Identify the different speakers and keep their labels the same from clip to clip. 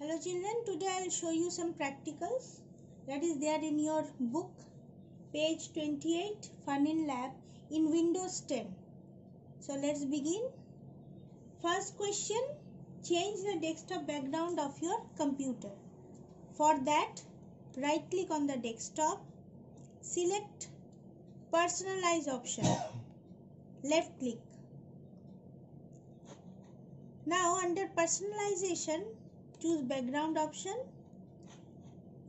Speaker 1: Hello children, today I will show you some practicals that is there in your book page 28 Fun in Lab in Windows 10. So let's begin. First question, change the desktop background of your computer. For that, right click on the desktop, select personalize option, left click. Now under personalization, choose background option.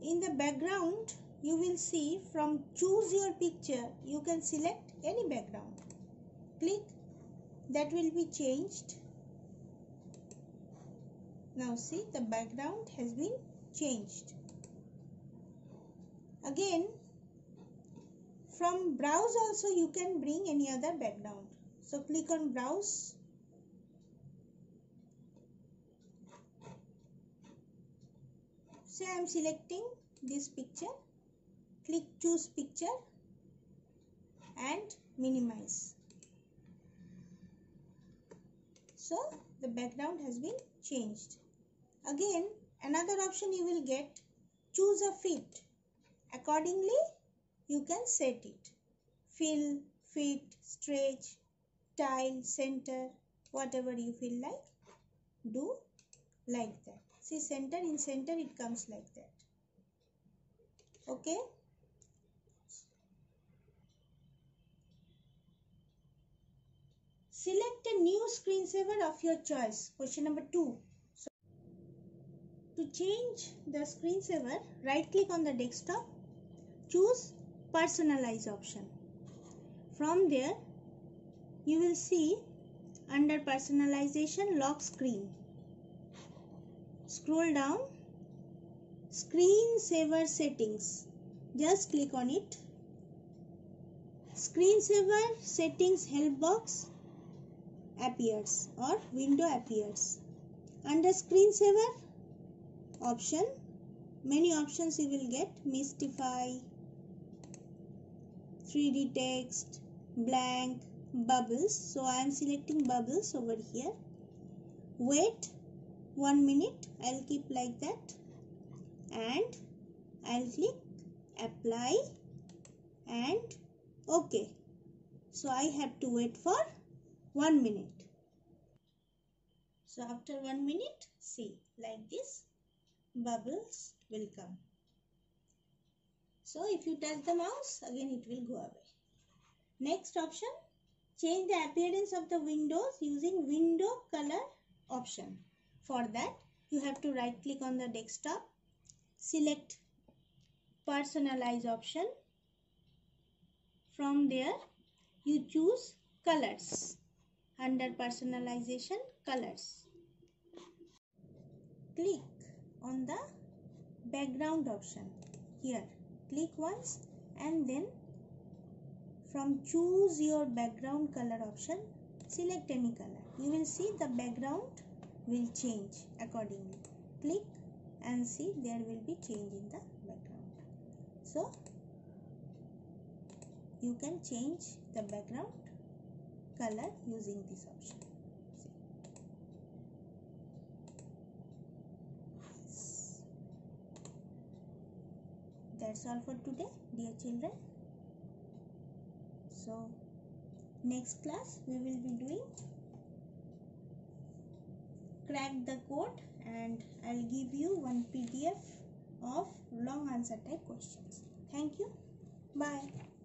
Speaker 1: In the background you will see from choose your picture you can select any background. Click. That will be changed. Now see the background has been changed. Again from browse also you can bring any other background. So click on browse say I am selecting this picture. Click choose picture and minimize. So the background has been changed. Again another option you will get. Choose a fit. Accordingly you can set it. Fill fit stretch tile center whatever you feel like. Do like that see center in center it comes like that. Okay? Select a new screensaver of your choice. Question number two. So to change the screensaver right click on the desktop. Choose personalize option. From there you will see under personalization lock screen scroll down. Screen saver settings. Just click on it. Screen saver settings help box appears or window appears. Under screen saver option many options you will get. Mystify 3d text blank bubbles. So i am selecting bubbles over here. Wait. 1 minute I'll keep like that. And I'll click apply and okay so I have to wait for 1 minute. So after 1 minute see like this bubbles will come. So if you touch the mouse again it will go away. Next option change the appearance of the windows using window color option for that, you have to right click on the desktop, select personalize option. From there, you choose colors under personalization colors. Click on the background option here. Click once and then from choose your background color option select any color you will see the background will change accordingly. Click and see there will be change in the background. So you can change the background color using this option. That's all for today dear children. So next class we will be doing crack the code and I'll give you one PDF of long answer type questions. Thank you. Bye.